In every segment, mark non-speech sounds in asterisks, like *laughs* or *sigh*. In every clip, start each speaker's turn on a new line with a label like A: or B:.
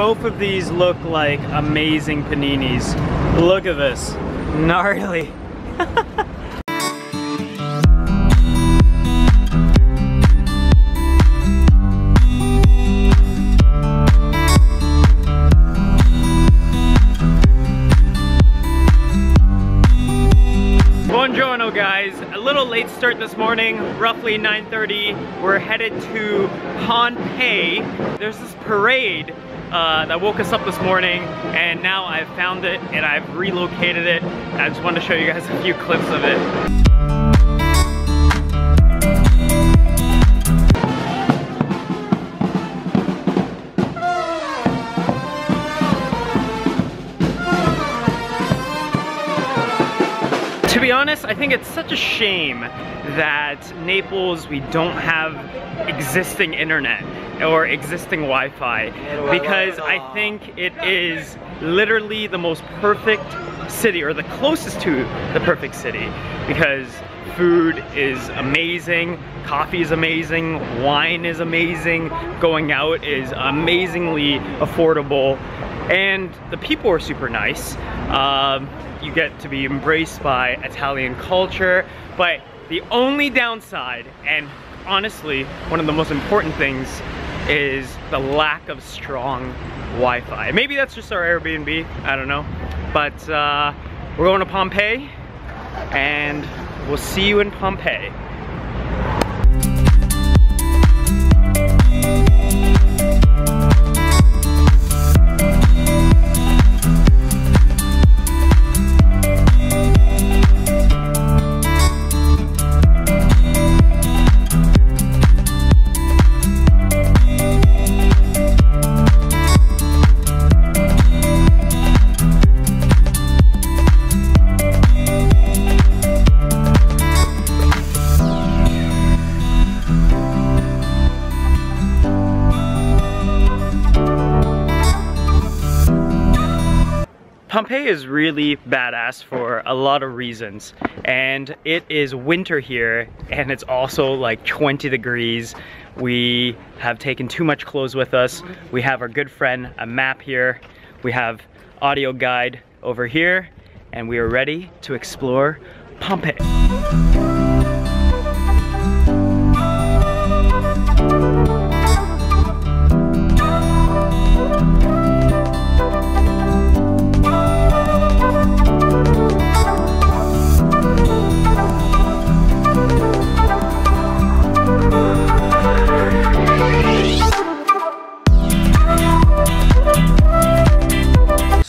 A: Both of these look like amazing paninis. Look at this, gnarly. Buongiorno guys, a little late start this morning, roughly 9.30. We're headed to Pompeii. There's this parade uh, that woke us up this morning and now I've found it and I've relocated it. I just wanted to show you guys a few clips of it. To be honest, I think it's such a shame that Naples, we don't have existing internet or existing Wi-Fi because I think it is literally the most perfect city or the closest to the perfect city because food is amazing, coffee is amazing, wine is amazing, going out is amazingly affordable, and the people are super nice. Um, you get to be embraced by Italian culture, but the only downside, and honestly, one of the most important things, is the lack of strong Wi-Fi. Maybe that's just our Airbnb, I don't know. But uh, we're going to Pompeii, and we'll see you in Pompeii. Pompeii is really badass for a lot of reasons and it is winter here and it's also like 20 degrees. We have taken too much clothes with us. We have our good friend a map here. We have audio guide over here and we are ready to explore Pompeii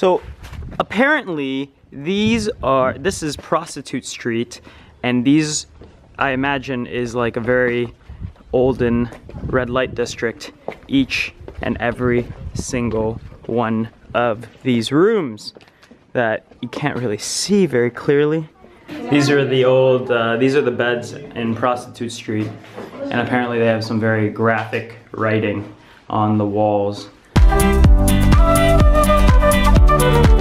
A: So apparently these are, this is Prostitute Street and these I imagine is like a very olden red light district. Each and every single one of these rooms that you can't really see very clearly. These are the old, uh, these are the beds in Prostitute Street and apparently they have some very graphic writing on the walls. Thank you.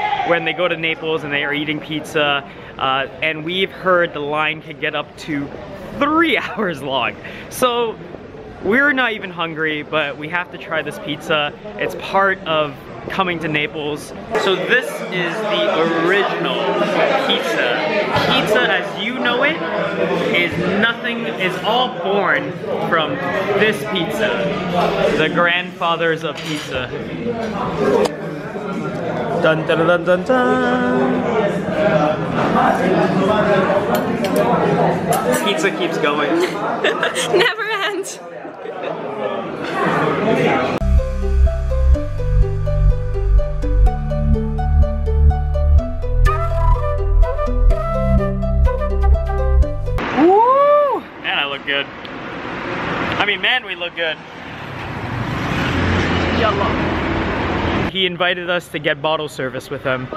A: when they go to Naples and they are eating pizza. Uh, and we've heard the line can get up to three *laughs* hours long. So we're not even hungry, but we have to try this pizza. It's part of coming to Naples. So this is the original pizza. Pizza as you know it is nothing, is all born from this pizza. The grandfathers of pizza. Dun dun dun dun dun. Pizza keeps going. *laughs*
B: Never ends.
A: Woo! Man, I look good. I mean, man, we look good. He invited us to get bottle service with him.